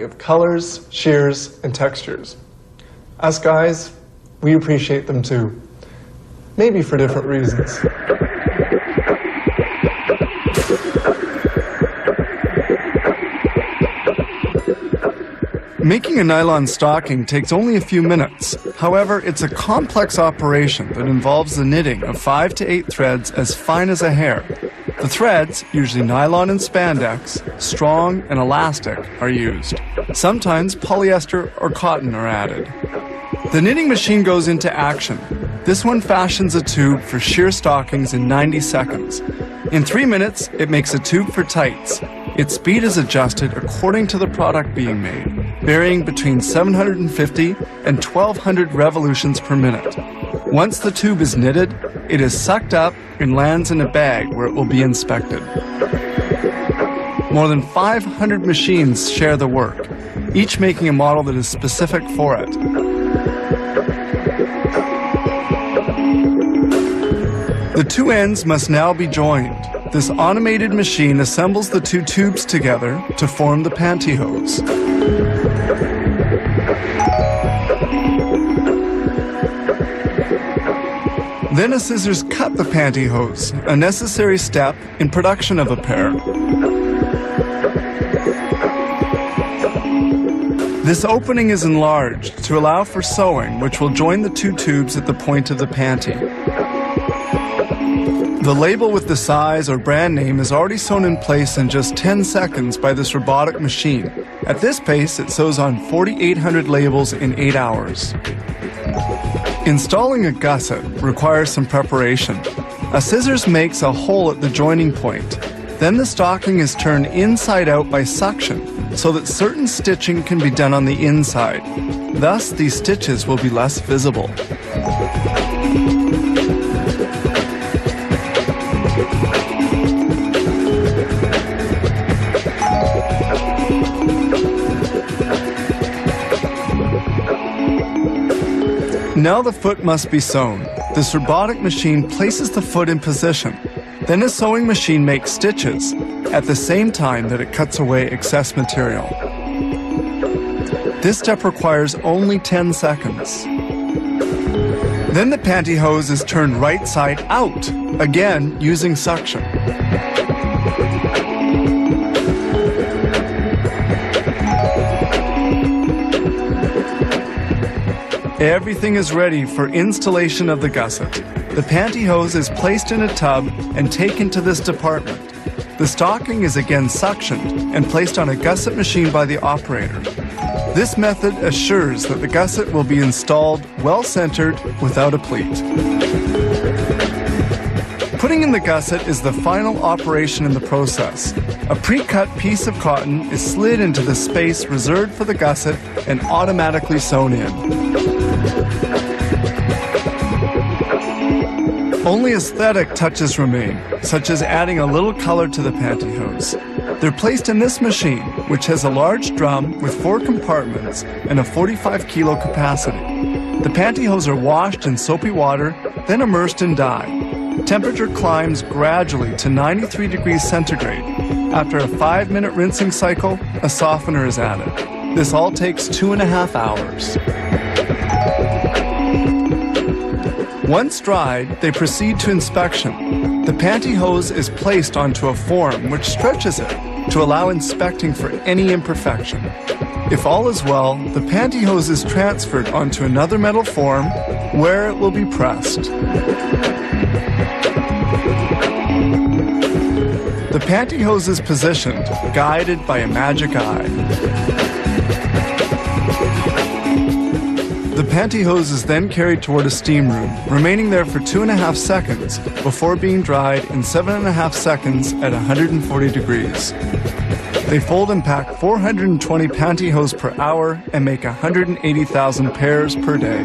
of colors, shears, and textures. Us guys, we appreciate them too. Maybe for different reasons. Making a nylon stocking takes only a few minutes. However, it's a complex operation that involves the knitting of five to eight threads as fine as a hair. The threads, usually nylon and spandex, strong and elastic, are used. Sometimes polyester or cotton are added. The knitting machine goes into action. This one fashions a tube for sheer stockings in 90 seconds. In three minutes, it makes a tube for tights. Its speed is adjusted according to the product being made, varying between 750 and 1200 revolutions per minute. Once the tube is knitted, it is sucked up and lands in a bag where it will be inspected. More than 500 machines share the work, each making a model that is specific for it. The two ends must now be joined. This automated machine assembles the two tubes together to form the pantyhose. Then a scissors cut the pantyhose, a necessary step in production of a pair. This opening is enlarged to allow for sewing, which will join the two tubes at the point of the panty. The label with the size or brand name is already sewn in place in just 10 seconds by this robotic machine. At this pace, it sews on 4,800 labels in 8 hours. Installing a gusset requires some preparation. A scissors makes a hole at the joining point. Then the stocking is turned inside out by suction so that certain stitching can be done on the inside. Thus, these stitches will be less visible. Now the foot must be sewn. This robotic machine places the foot in position. Then a sewing machine makes stitches at the same time that it cuts away excess material. This step requires only 10 seconds. Then the pantyhose is turned right side out, again using suction. Everything is ready for installation of the gusset. The pantyhose is placed in a tub and taken to this department. The stocking is again suctioned and placed on a gusset machine by the operator. This method assures that the gusset will be installed well centered without a pleat. Putting in the gusset is the final operation in the process. A pre-cut piece of cotton is slid into the space reserved for the gusset and automatically sewn in. Only aesthetic touches remain, such as adding a little color to the pantyhose. They're placed in this machine, which has a large drum with four compartments and a 45 kilo capacity. The pantyhose are washed in soapy water, then immersed in dye. Temperature climbs gradually to 93 degrees centigrade. After a five minute rinsing cycle, a softener is added. This all takes two and a half hours. Once dried, they proceed to inspection. The pantyhose is placed onto a form which stretches it to allow inspecting for any imperfection. If all is well, the pantyhose is transferred onto another metal form where it will be pressed. Pantyhose is positioned, guided by a magic eye. The pantyhose is then carried toward a steam room, remaining there for two and a half seconds before being dried in seven and a half seconds at 140 degrees. They fold and pack 420 pantyhose per hour and make 180,000 pairs per day.